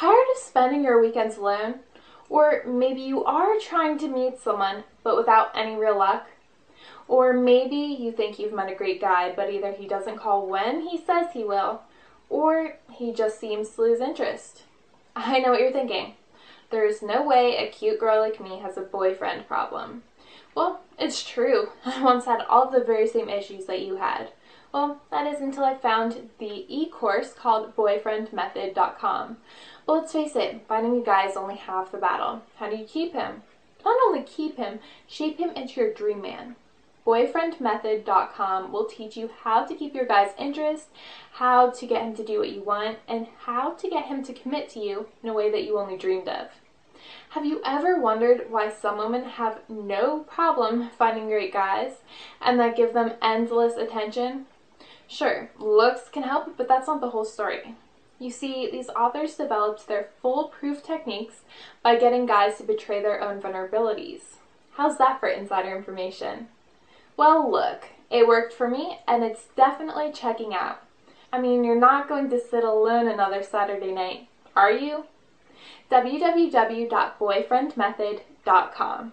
Tired of spending your weekends alone? Or maybe you are trying to meet someone but without any real luck? Or maybe you think you've met a great guy, but either he doesn't call when he says he will, or he just seems to lose interest. I know what you're thinking. There's no way a cute girl like me has a boyfriend problem. Well, it's true. I once had all the very same issues that you had. Well, that is until I found the e-course called boyfriendmethod.com. But let's face it, finding a guy is only half the battle. How do you keep him? Not only keep him, shape him into your dream man. Boyfriendmethod.com will teach you how to keep your guy's interest, how to get him to do what you want, and how to get him to commit to you in a way that you only dreamed of. Have you ever wondered why some women have no problem finding great guys and that give them endless attention? Sure, looks can help, but that's not the whole story. You see, these authors developed their foolproof techniques by getting guys to betray their own vulnerabilities. How's that for insider information? Well, look, it worked for me, and it's definitely checking out. I mean, you're not going to sit alone another Saturday night, are you? www.boyfriendmethod.com